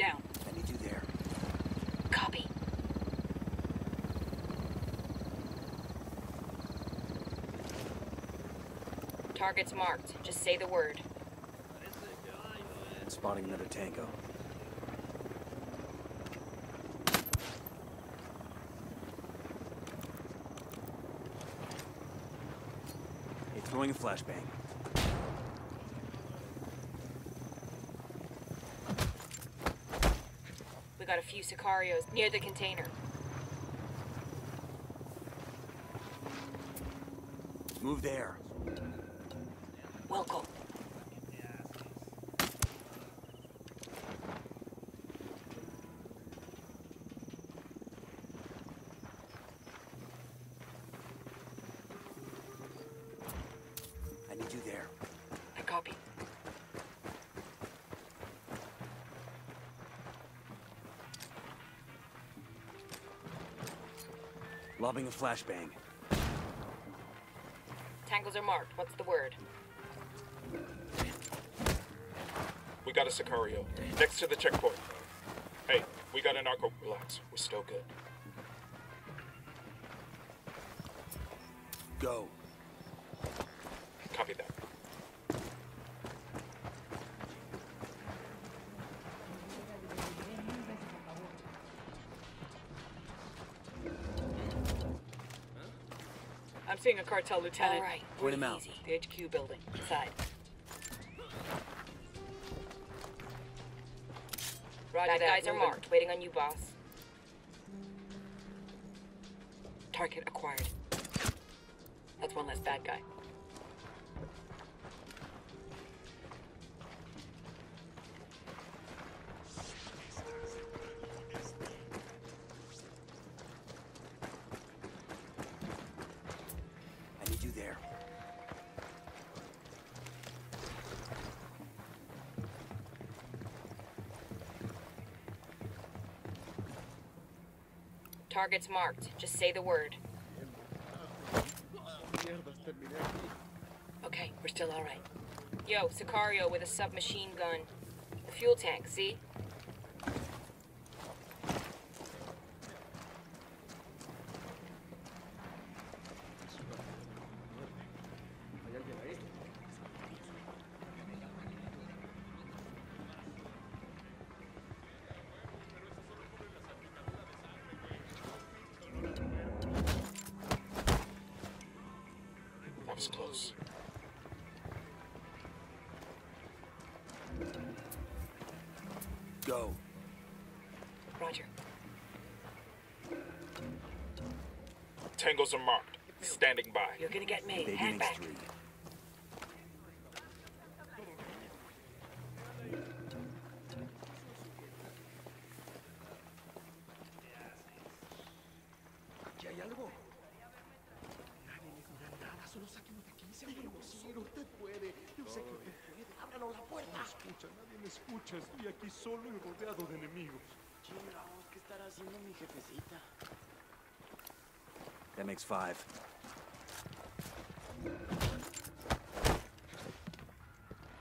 Down. I need you there. Copy. Target's marked. Just say the word. Spotting another tango. Hey, throwing a flashbang. We got a few Sicarios near the container. Move there. Wilco. Lobbing a flashbang. Tangos are marked. What's the word? We got a Sicario. Next to the checkpoint. Hey, we got a narco. Relax. We're still good. Go. Copy that. I'm seeing a cartel lieutenant. All right. Point him out. Easy. The HQ building. Inside. Roger Bad guys are marked. Waiting on you, boss. Target acquired. That's one less bad guy. Target's marked. Just say the word. Okay, we're still all right. Yo, Sicario with a submachine gun. The fuel tank, see? Was close. Go. Roger. Tangos are marked. Standing by. You're gonna get me. Baby Hand back. three. Escucha, nadie me escucha. Estoy aquí solo y rodeado de enemigos. Chingados, ¿qué estará haciendo mi jefecita? That makes five.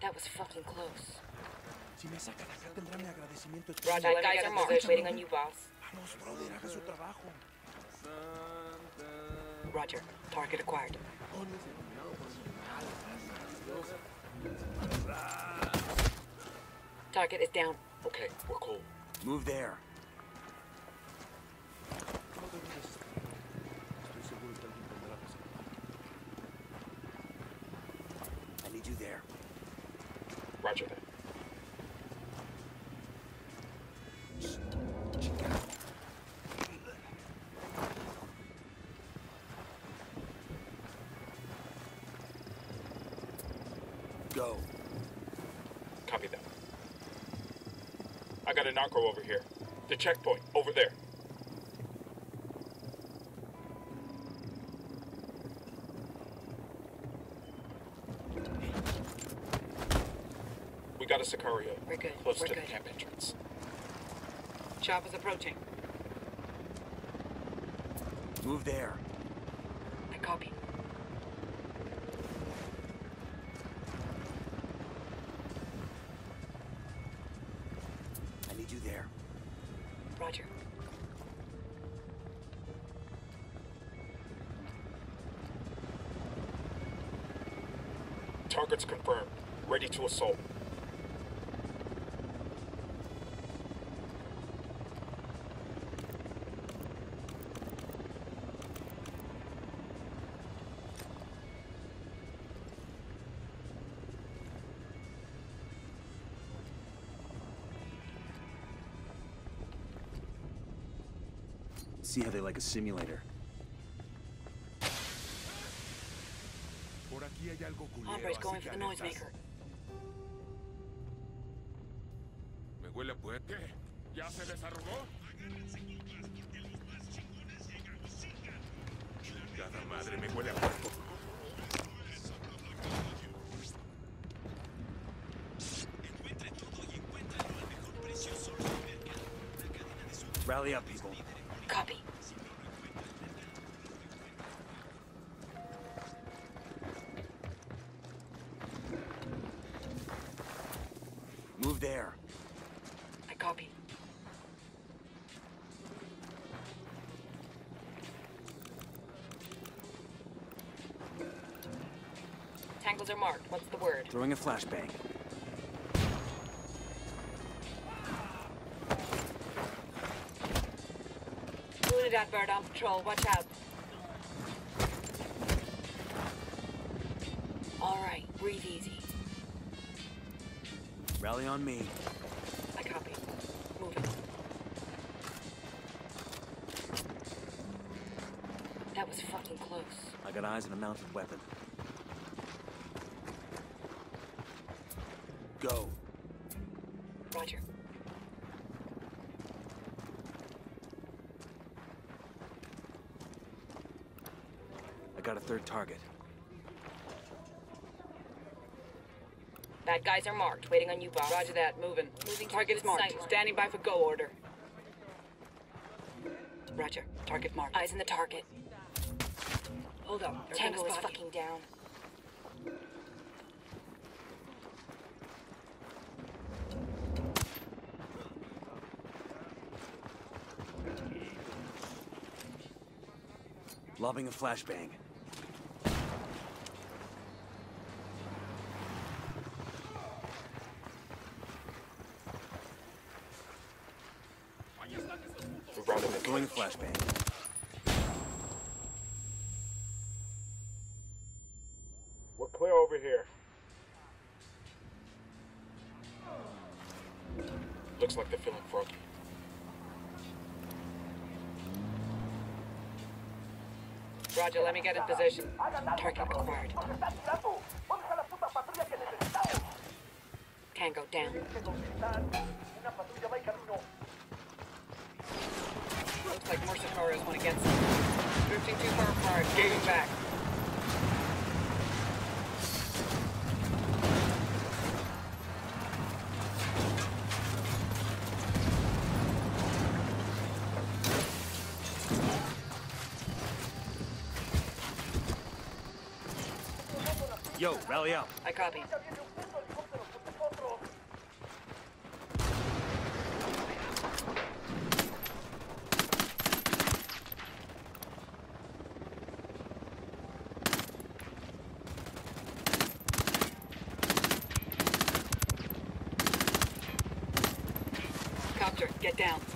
That was fucking close. Si me saca de acá, tendrá mi agradecimiento. Roger, Bad guys are marked. Waiting on you, boss. Vamos, brother, haga su trabajo. Roger. Target acquired. Target is down. Okay, we're cool. Move there. Estoy seguro que alguien tendrá razón. I need you there. Roger that. Got a narco over here. The checkpoint, over there. We got a Sicario. We're good. Close We're to the camp entrance. Chop is approaching. Move there. I copy. Targets confirmed. Ready to assault. See how they like a simulator. algo culero, así que Me huele a ¿Ya se desarrugó? Cada madre me huele a Rally up, Move there. I copy. Tangos are marked. What's the word? Throwing a flashbang. Unidad bird on patrol. Watch out. All right. Breathe easy. Rally on me. I copy. Moving. That was fucking close. I got eyes on a mounted weapon. Go. Roger. I got a third target. Bad guys are marked. Waiting on you, boss. Roger that, moving. Moving Target is marked. Standing by for go order. Roger. Target marked. Eyes on the target. Hold up. Tango is fucking down. Lobbing a flashbang. We routed them. Throwing a flashbang. We're clear over here. Looks like they're feeling froggy. Roger, let me get in position. Target acquired. Tango down. Looks like more want to get some. Drifting too far apart. Gating back. Yo, rally up. I copy. Copter, get down.